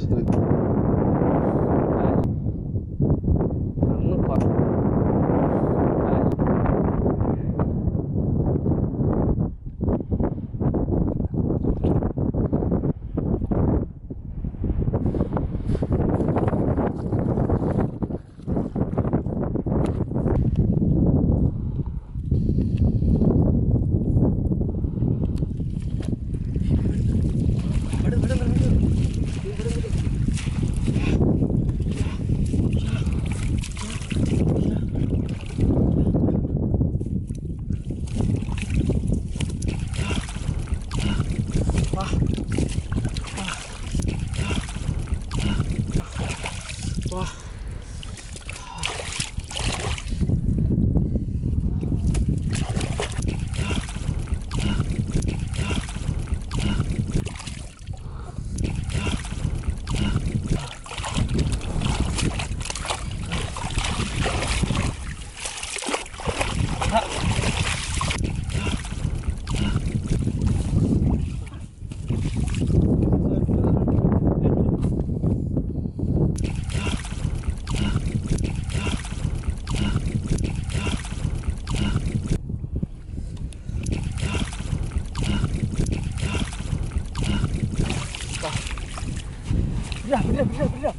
Thanks. Wow.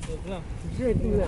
不知道，你这也不知。